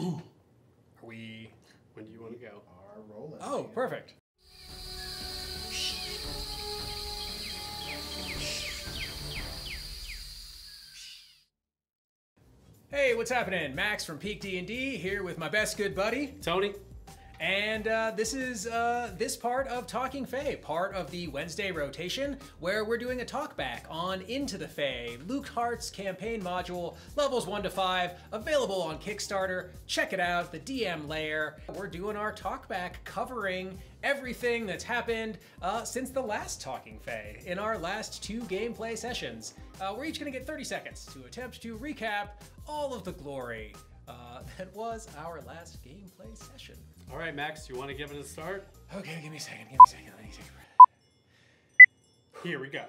Are we? When do you want to go? Are rolling. Oh, perfect. Hey, what's happening? Max from Peak D&D here with my best good buddy. Tony? And uh, this is uh, this part of Talking Fey, part of the Wednesday rotation, where we're doing a talkback on Into the Fey, Luke Hart's campaign module, levels 1 to 5, available on Kickstarter. Check it out, the DM Lair. We're doing our talkback covering everything that's happened uh, since the last Talking Fey in our last two gameplay sessions. Uh, we're each going to get 30 seconds to attempt to recap all of the glory uh, that was our last gameplay session. All right, Max, you want to give it a start? Okay, give me a second. Give me a second. Let me take a breath. Here we go.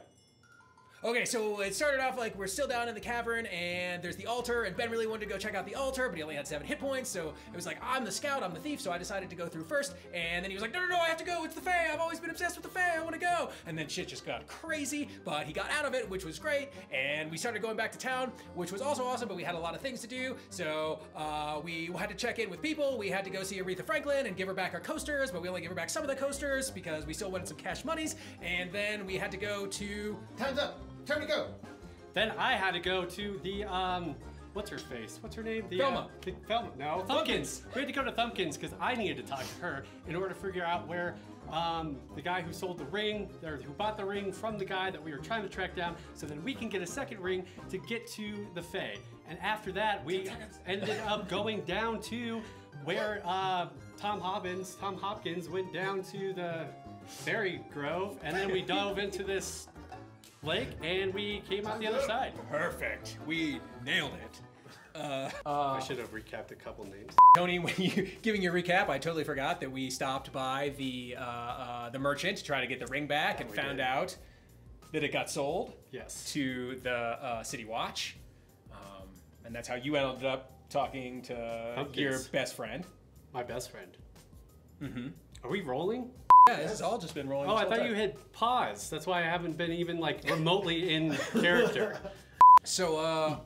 Okay, so it started off like we're still down in the cavern and there's the altar, and Ben really wanted to go check out the altar, but he only had seven hit points, so it was like, I'm the scout, I'm the thief, so I decided to go through first. And then he was like, No, no, no, I have to go, it's the Fey, I've always been obsessed with the Fey, I wanna go. And then shit just got crazy, but he got out of it, which was great. And we started going back to town, which was also awesome, but we had a lot of things to do. So uh, we had to check in with people, we had to go see Aretha Franklin and give her back our coasters, but we only gave her back some of the coasters because we still wanted some cash monies. And then we had to go to Time's up. Time to go. Then I had to go to the, um, what's her face? What's her name? The, Thelma. Uh, the, Thelma. No, Thumpkins. We had to go to Thumpkins because I needed to talk to her in order to figure out where um, the guy who sold the ring, or who bought the ring from the guy that we were trying to track down, so that we can get a second ring to get to the Fey. And after that, we ended up going down to where uh, Tom Hobbins, Tom Hopkins went down to the Berry Grove, and then we dove into this lake, and we came out the other side. Perfect. We nailed it. Uh, I should have recapped a couple names. Tony, when you giving your recap, I totally forgot that we stopped by the uh, uh, the merchant to try to get the ring back and found did. out that it got sold Yes. to the uh, City Watch, um, and that's how you ended up talking to Pumpkins. your best friend. My best friend. Mm-hmm. Are we rolling? Yeah, this has all just been rolling. Oh, I thought time. you had pause. That's why I haven't been even like remotely in character. So, uh,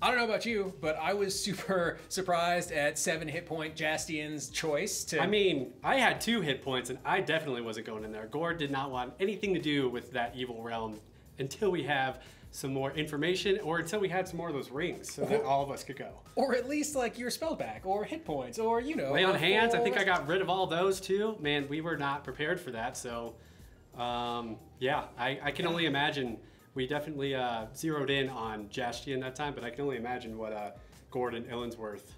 I don't know about you, but I was super surprised at seven hit point Jaastien's choice to. I mean, I had two hit points, and I definitely wasn't going in there. Gore did not want anything to do with that evil realm until we have some more information, or until we had some more of those rings, so that all of us could go. or at least like your spell back, or hit points, or you know. Lay on hands. I think I got rid of all those too. Man, we were not prepared for that. So, um, yeah, I, I can only imagine. We definitely uh, zeroed in on Jaastien that time, but I can only imagine what uh, Ghourd and Illinsworth,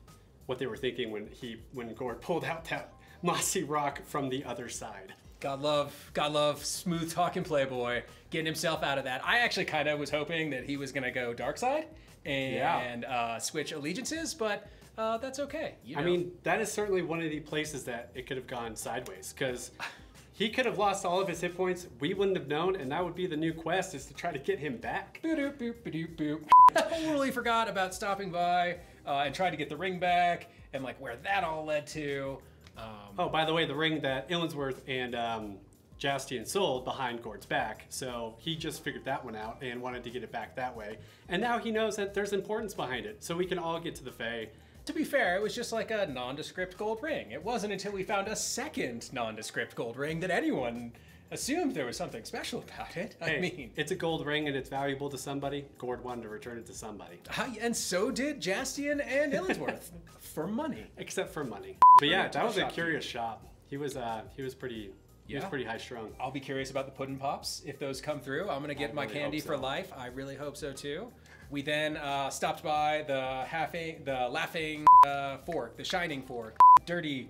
what they were thinking when he when Ghourd pulled out that mossy rock from the other side. God love, God love, smooth talking playboy, getting himself out of that. I actually kind of was hoping that he was gonna go dark side and uh, switch allegiances, but uh, that's okay. You I mean, that is certainly one of the places that it could have gone sideways because he could have lost all of his hit points. We wouldn't have known, and that would be the new quest is to try to get him back. Boop, boop, boop, boop. totally forgot about stopping by uh, and trying to get the ring back and like where that all led to. Um, Oh, by the way, the ring that Illinsworth and um, Jaastien sold behind Ghourd's back. So he just figured that one out and wanted to get it back that way. And now he knows that there's importance behind it. So we can all get to the Fey. To be fair, it was just like a nondescript gold ring. It wasn't until we found a second nondescript gold ring that anyone assumed there was something special about it. I Hey, mean, it's a gold ring and it's valuable to somebody. Ghourd wanted to return it to somebody. hi- and so did Jaastien and Illinsworth for money. Except for money. But yeah, that was a curious shop. He was uh he was pretty he was pretty high strung. I'll be curious about the pudding pops if those come through. I'm gonna get I my candy hope for life. I really hope so too. We then uh, stopped by the halfing, the laughing uh, fork, the shining fork, dirty.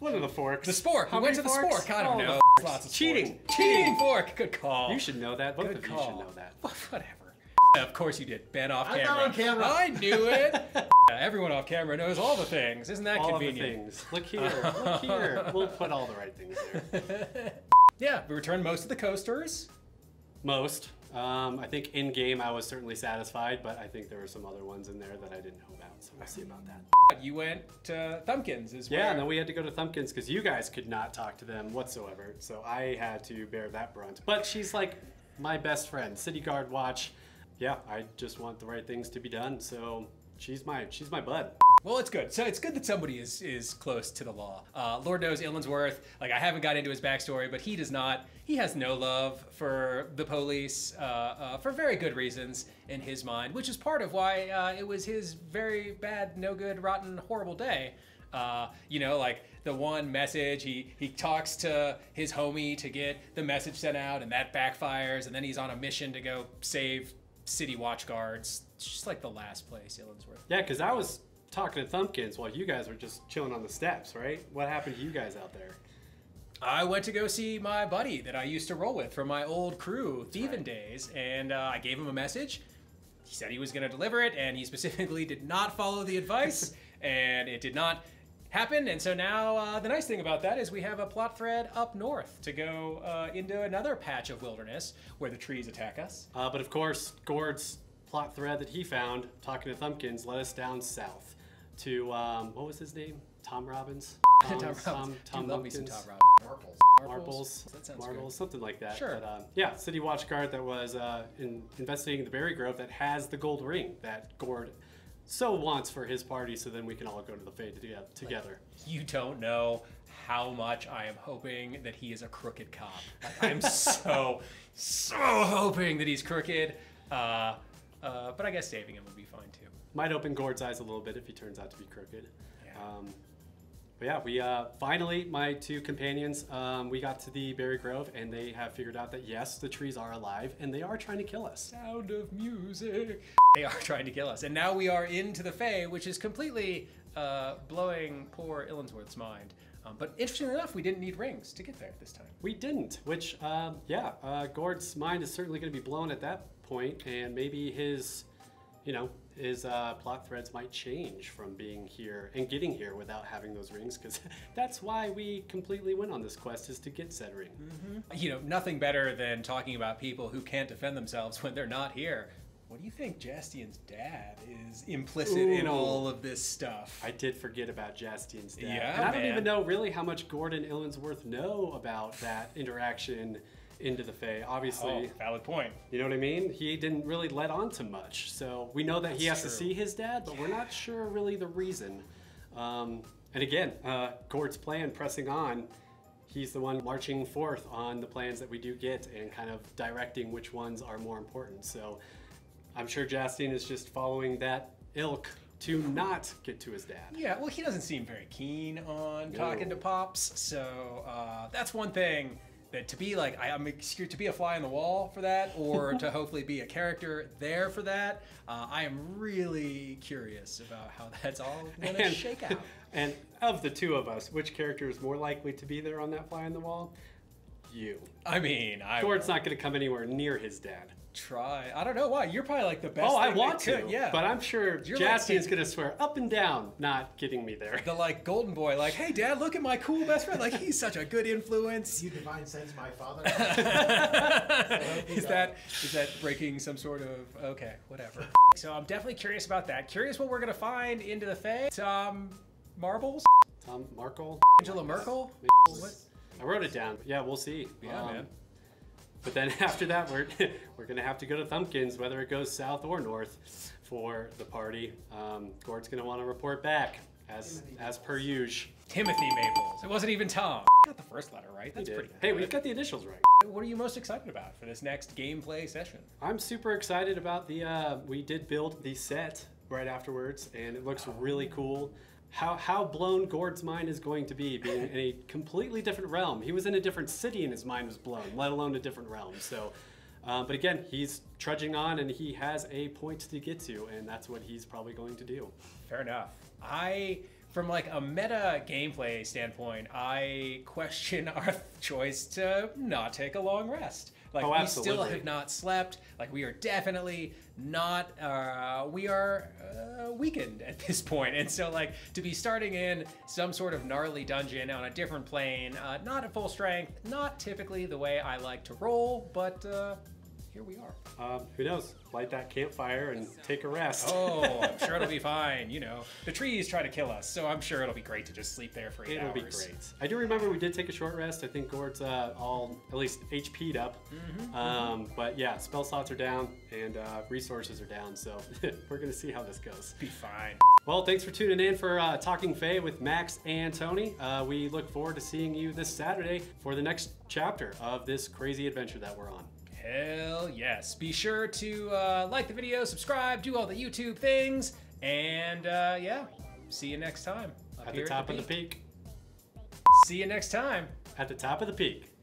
One of the forks. The spork. How we went to the forks? spork. I don't Oh, know. Lots of Cheating. sporks. Cheating fork. Good call. You should know that. Both Good of you call. should know that. Whatever. Of course you did. Ben off camera. I'm camera. not on camera. I knew it. Everyone off camera knows all the things. Isn't that All of the convenient? things. Look here. Look here. We'll put all the right things there. Yeah, we returned most of the coasters. Most. Um, I think in game I was certainly satisfied, but I think there were some other ones in there that I didn't know about. So we'll see about that. You went to Thumpkins as well. Yeah, and then we had to go to Thumpkins because you guys could not talk to them whatsoever. So I had to bear that brunt. But she's like my best friend, City Guard Watch. Yeah, I just want the right things to be done. So she's my she's my bud. Well, it's good. So it's good that somebody is is close to the law. Uh, Lord knows Illinsworth. Like I haven't got into his backstory, but he does not. He has no love for the police uh, uh, for very good reasons in his mind, which is part of why uh, it was his very bad, no good, rotten, horrible day. Uh, you know, like the one message he he talks to his homie to get the message sent out, and that backfires, and then he's on a mission to go save city watch guards. It's just like the last place Illinsworth. Yeah, because I was talking to Thumpkins while you guys were just chilling on the steps, right? What happened to you guys out there? I went to go see my buddy that I used to roll with from my old crew, thieving days, and uh, I gave him a message. He said he was going to deliver it, and he specifically did not follow the advice, and it did not happen. And so now uh, the nice thing about that is we have a plot thread up north to go uh, into another patch of wilderness where the trees attack us. Uh, but of course, Ghourd's plot thread that he found talking to Thumpkins led us down south to um, what was his name? Tom Robbins. Tom Robbins. Tom, Tom Do love me some Tom Robbins. Marbles. Marbles, That sounds Marbles, something like that. Sure. But, um, yeah, City Watch Guard that was uh, in, investigating the Berry Grove that has the gold ring that Ghourd so wants for his party, so then we can all go to the Fade to- together. You don't know how much I am hoping that he is a crooked cop. Like, I'm so, so hoping that he's crooked. Uh, uh, but I guess saving him would be fine too. Might open Ghourd's eyes a little bit if he turns out to be crooked. Yeah. Um, but yeah, we uh, finally, my two companions, um, we got to the Berry Grove, and they have figured out that yes, the trees are alive, and they are trying to kill us. Sound of music. They are trying to kill us, and now we are into the Fey, which is completely uh, blowing poor Illinsworth's mind. Um, but interestingly enough, we didn't need rings to get there this time. We didn't, which, um, yeah, uh, Ghourd's mind is certainly going to be blown at that point, and maybe his, you know, his uh, plot threads might change from being here and getting here without having those rings, because that's why we completely went on this quest is to get said ring. You know, nothing better than talking about people who can't defend themselves when they're not here. What do you think Jaastien's dad is implicit in all of this stuff? I did forget about Jaastien's dad. Yeah, and I don't even know really how much Gordon Illinsworth know about that interaction into the Fey. Obviously, oh, valid point. you know what I mean? He didn't really let on to much. So we know that he has That's to see his dad, but we're not sure really the reason. Um, and again, uh, Ghourd's plan pressing on. He's the one marching forth on the plans that we do get and kind of directing which ones are more important. So I'm sure Jaastien is just following that ilk to not get to his dad. Yeah, well, he doesn't seem very keen on talking to pops, so uh, that's one thing that to be like I, I'm excuse to be a fly on the wall for that, or to hopefully be a character there for that. Uh, I am really curious about how that's all going to shake out. And of the two of us, which character is more likely to be there on that fly on the wall? You. I mean, I Ghourd's will not going to come anywhere near his dad. Try. I don't know why. You're probably like the best. oh, I want that could, to. Yeah, But I'm sure You're like Jaastien's the- going to swear up and down not getting me there. the like golden boy. Like, hey, dad, look at my cool best friend. Like, he's such a good influence. You divine sense my father. is that is that breaking some sort of okay whatever so i'm definitely curious about that curious what we're gonna find into the Fey. tom marbles Tom Markle? angela merkel what? I wrote it down. Yeah, we'll see. Yeah, Um, man. But then after that, we're we're gonna have to go to Thumpkins, whether it goes south or north, for the party. Um, Ghourd's gonna want to report back as as per usual. timothy maples it wasn't even tom got the first letter right that's pretty Hey, good. we've got the initials right. what are you most excited about for this next gameplay session I'm super excited about the. Uh, we did build the set right afterwards, and it looks really cool. How how blown Ghourd's mind is going to be, being in a completely different realm. He was in a different city, and his mind was blown, let alone a different realm. So. Uh, but again, he's trudging on and he has a point to get to, and that's what he's probably going to do. Fair enough. I, from like a meta gameplay standpoint, I question our choice to not take a long rest. Like Oh, we still have not slept. Like we are definitely not. Uh, we are uh, weakened at this point, and so like to be starting in some sort of gnarly dungeon on a different plane, uh, not at full strength, not typically the way I like to roll, but. Here we are. Um, who knows? Light that campfire and take a rest. Oh, I'm sure it'll be fine. You know, the trees try to kill us, so I'm sure it'll be great to just sleep there for 8 It'll hours. be great. I do remember we did take a short rest. I think Ghourd's uh, all at least HP'd up. Mm-hmm, um, but yeah, spell slots are down and uh, resources are down. So we're gonna see how this goes. Be fine. Well, thanks for tuning in for uh, Talking Fey with Max and Tony. Uh, we look forward to seeing you this Saturday for the next chapter of this crazy adventure that we're on. Hell yes. Be sure to uh, like the video, subscribe, do all the YouTube things, and uh, yeah, see you next time. up At the top of the peak. See you next time. At the top of the peak.